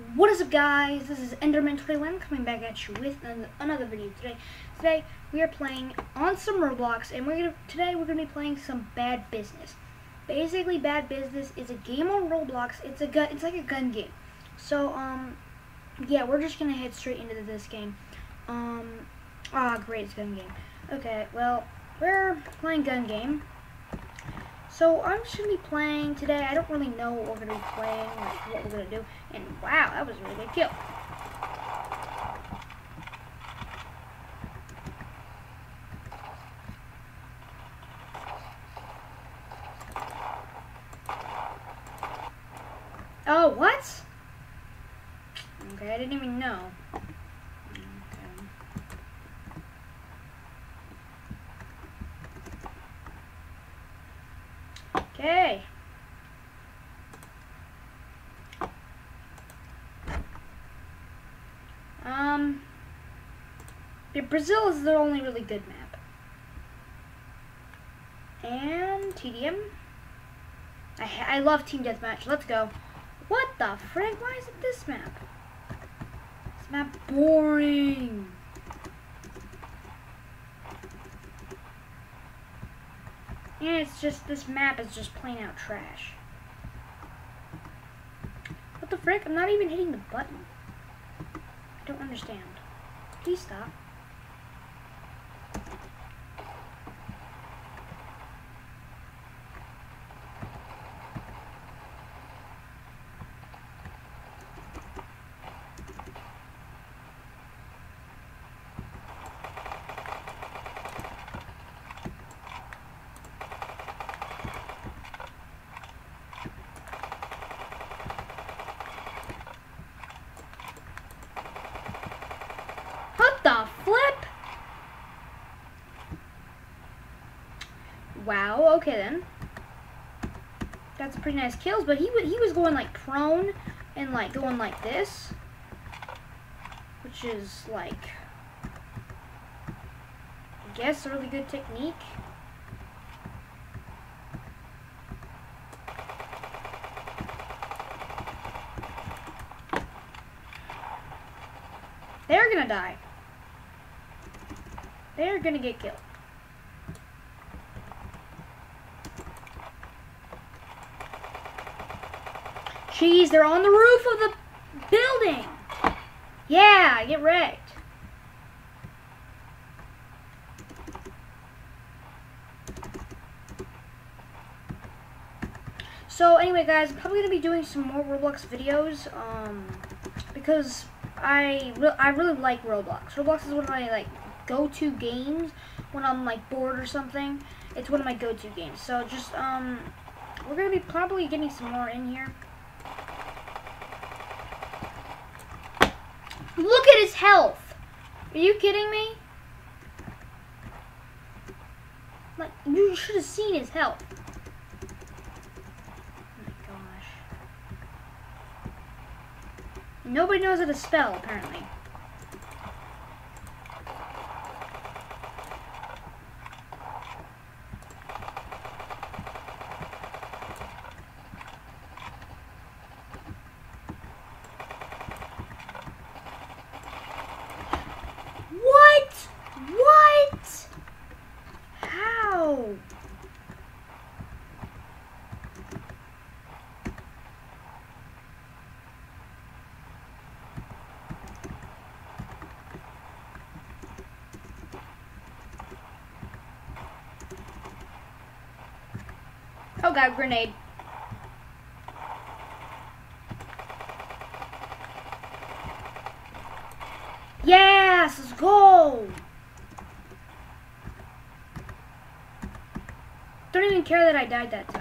What is up guys? This is Enderman21 coming back at you with an- another video today. Today we are playing on some Roblox and we're gonna today we're gonna be playing some Bad Business. Basically Bad Business is a game on Roblox. It's a gun it's like a gun game. So um yeah, we're just gonna head straight into this game. Um ah great it's gun game. Okay, well we're playing gun game. So I'm just gonna be playing today. I don't really know what we're gonna be playing, like what we're gonna do. And wow, that was a really good kill. Oh, what? Okay, I didn't even know. Okay. Okay. Um, yeah, Brazil is the only really good map. And TDM. I, I love Team Deathmatch. Let's go. What the frick? Why is it this map? This map boring. And it's just, this map is just plain out trash. What the frick? I'm not even hitting the button. I don't understand. Please stop. What the flip? Wow, okay then. That's pretty nice kills, but he, he was going like prone and like going like this. Which is like, I guess a really good technique. They're gonna die. They're gonna get killed. Jeez, they're on the roof of the building. Yeah, get wrecked. So anyway, guys, I'm probably gonna be doing some more Roblox videos, um, because I re- I really like Roblox. Roblox is one of my like go-to games when I'm like bored or something. It's one of my go-to games. So just um, we're gonna be probably getting some more in here. Look at his health. Are you kidding me? Like you should have seen his health. Oh my gosh. Nobody knows how to spell, apparently. What? What? How? Oh god, grenade. Yes, let's go. Don't even care that I died that time.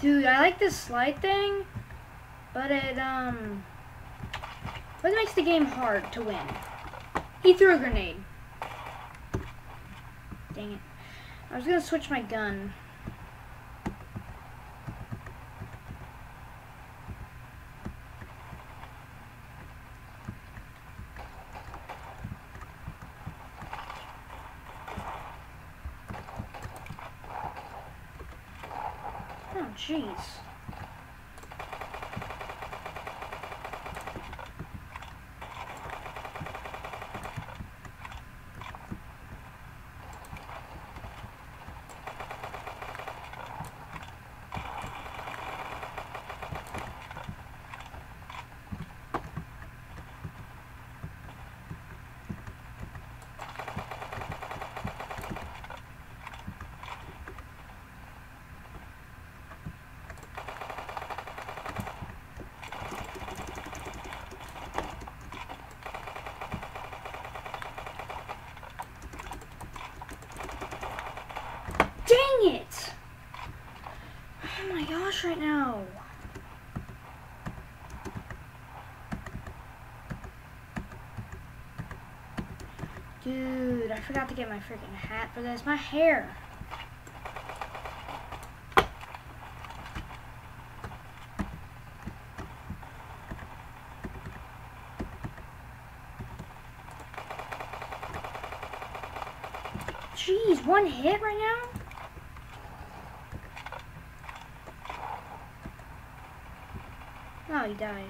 Dude, I like this slide thing, but it, um, what makes the game hard to win. He threw a grenade. Dang it. I was gonna switch my gun. Oh, jeez. Dang it! Right now. Dude, I forgot to get my freaking hat for this. My hair. Jeez, one hit right now? Oh, he died.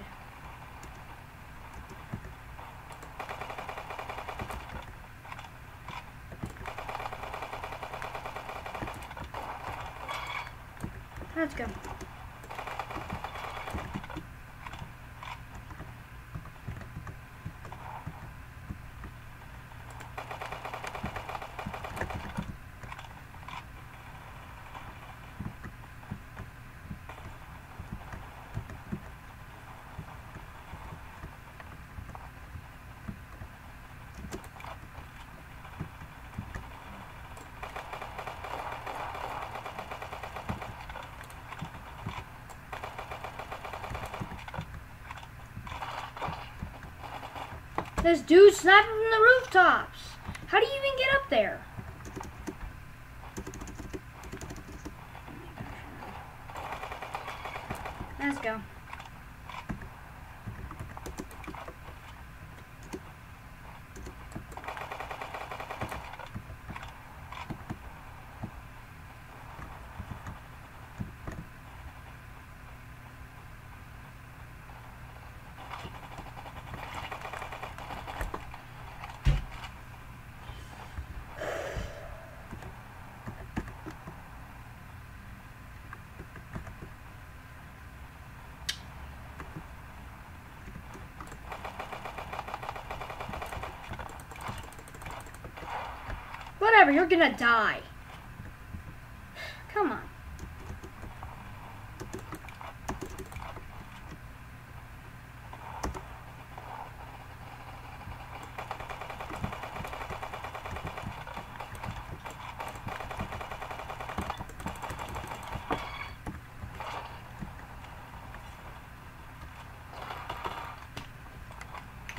Let's go. This dude sniping from the rooftops. How do you even get up there? Let's go. Whatever, you're gonna die. Come on.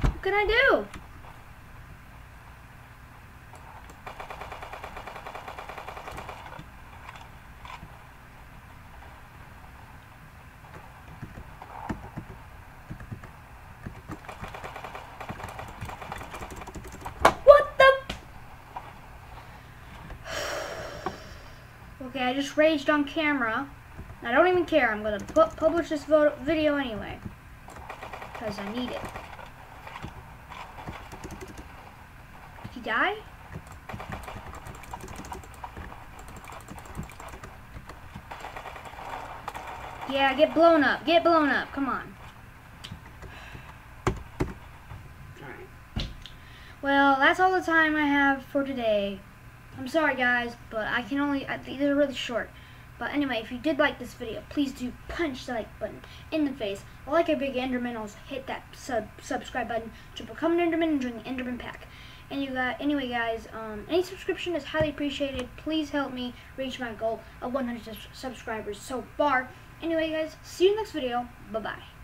What can I do? What the? Okay, I just raged on camera. I don't even care. I'm gonna pu publish this video anyway. Because I need it. Did he die? Yeah, get blown up. Get blown up. Come on. Alright. Well, that's all the time I have for today. I'm sorry, guys, but I can only, I, these are really short. But anyway, if you did like this video, please do punch the like button in the face. Like a big Enderman, also hit that sub subscribe button to become an Enderman and join the Enderman pack. And you got anyway, guys. Um, any subscription is highly appreciated. Please help me reach my goal of 100 subscribers so far. Anyway, guys, see you in the next video. Bye bye.